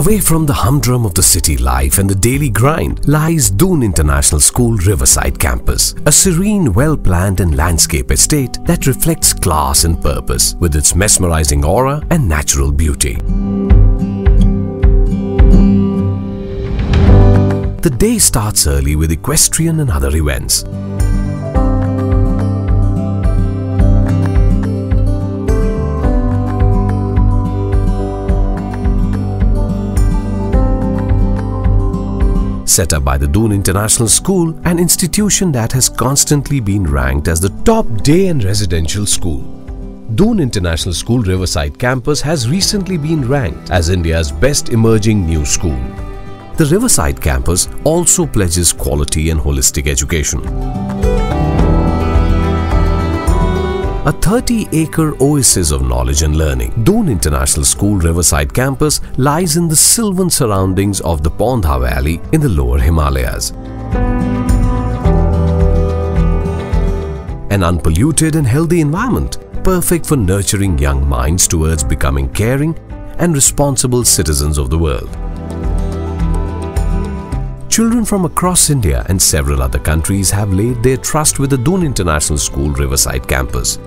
Away from the humdrum of the city life and the daily grind lies Doon International School Riverside Campus, a serene, well-planned and landscape estate that reflects class and purpose with its mesmerizing aura and natural beauty. The day starts early with equestrian and other events. Set up by the Doon International School, an institution that has constantly been ranked as the top day and residential school. Doon International School Riverside campus has recently been ranked as India's best emerging new school. The Riverside campus also pledges quality and holistic education. A 30-acre oasis of knowledge and learning, Doon International School Riverside campus lies in the sylvan surroundings of the Pondha Valley in the lower Himalayas. An unpolluted and healthy environment, perfect for nurturing young minds towards becoming caring and responsible citizens of the world. Children from across India and several other countries have laid their trust with the Doon International School Riverside campus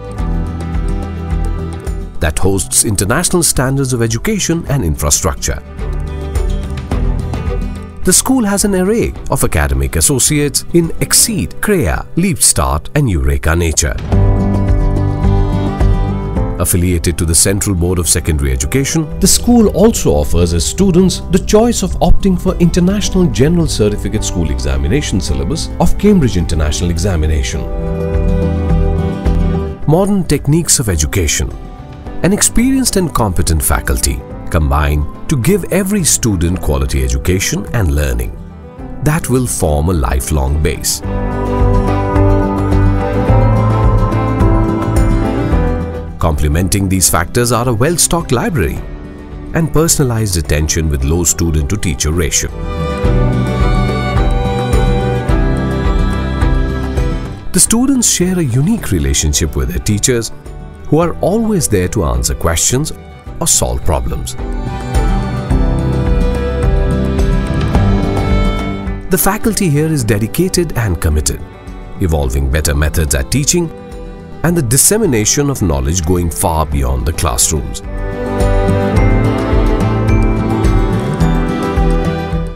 that hosts international standards of education and infrastructure. The school has an array of academic associates in XSEED, CREA, Leap Start and Eureka Nature. Affiliated to the Central Board of Secondary Education, the school also offers its students the choice of opting for International General Certificate School Examination syllabus of Cambridge International Examination. Modern techniques of education, an experienced and competent faculty combine to give every student quality education and learning that will form a lifelong base. Complementing these factors are a well-stocked library and personalized attention with low student to teacher ratio. The students share a unique relationship with their teachers who are always there to answer questions or solve problems. The faculty here is dedicated and committed, evolving better methods at teaching and the dissemination of knowledge going far beyond the classrooms.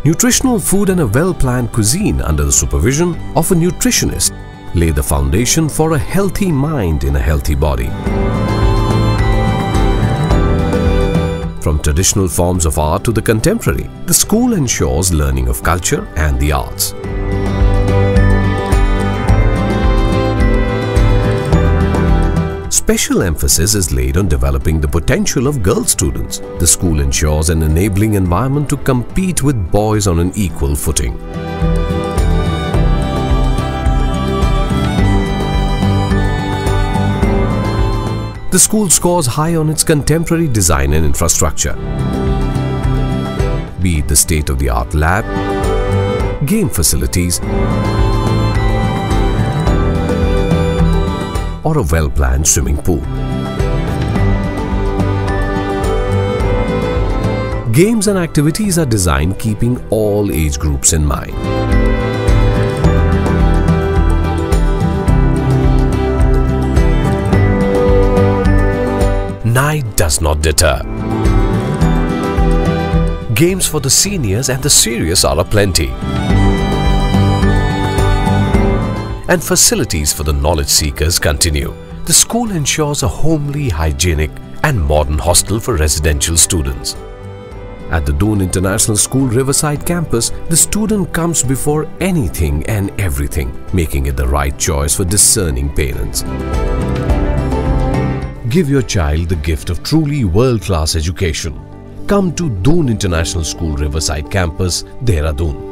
Nutritional food and a well-planned cuisine under the supervision of a nutritionist lay the foundation for a healthy mind in a healthy body. From traditional forms of art to the contemporary, the school ensures learning of culture and the arts. Special emphasis is laid on developing the potential of girl students. The school ensures an enabling environment to compete with boys on an equal footing. The school scores high on its contemporary design and infrastructure. Be it the state-of-the-art lab, game facilities, or a well-planned swimming pool. Games and activities are designed keeping all age groups in mind. Night does not deter. Games for the seniors and the serious are aplenty and facilities for the knowledge seekers continue. The school ensures a homely, hygienic and modern hostel for residential students. At the Doon International School Riverside campus, the student comes before anything and everything, making it the right choice for discerning parents. Give your child the gift of truly world-class education. Come to Doon International School Riverside campus, Dehradun.